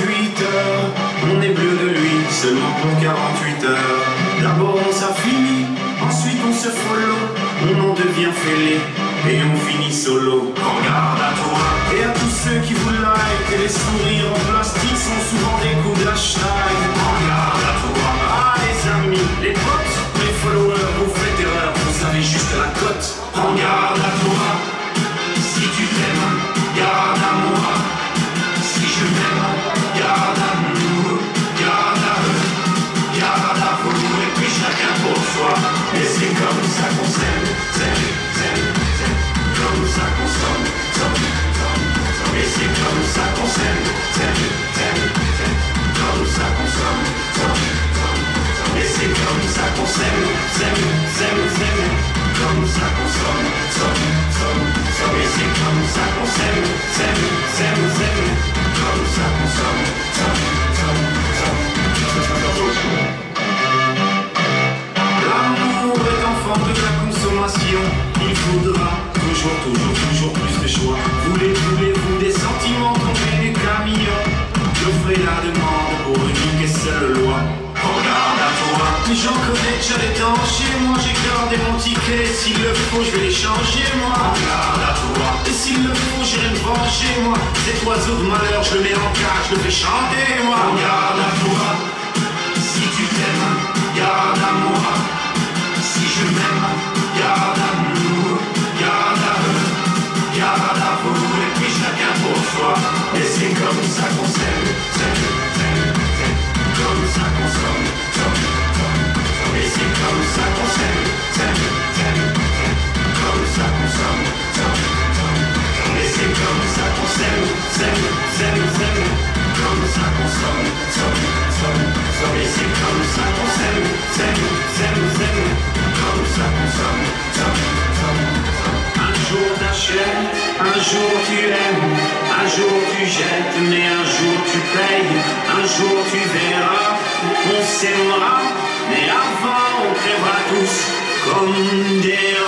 on est bleu de lui, seulement pour 48 heures. D'abord on s'affilie, ensuite on se follow, on en devient fêlé et on finit solo. garde à toi et à tous ceux qui vous like, et les sourires en plastique sont souvent des coups d'hashtag. Regarde à toi, ah les amis, les potes, les followers, vous faites erreur, vous savez juste la cote. Regarde à toi. Il faudra toujours, toujours, toujours plus de choix. Voulez, voulez-vous des sentiments tombés du camion? J'offrais la demande pour une seule loi? Regarde à toi. J'en connais déjà les temps chez moi. J'ai gardé mon ticket. S'il le faut, je vais les changer, moi. Regarde à toi. Et s'il le faut, j'irai me venger, moi. Cet oiseau de malheur, je le mets en cage, je le fais chanter, moi. Regarde à toi. Un jour t'achètes, un jour tu aimes, un jour tu jettes, mais un jour tu payes, un jour tu verras, on s'aimera, mais avant on crèvera tous comme des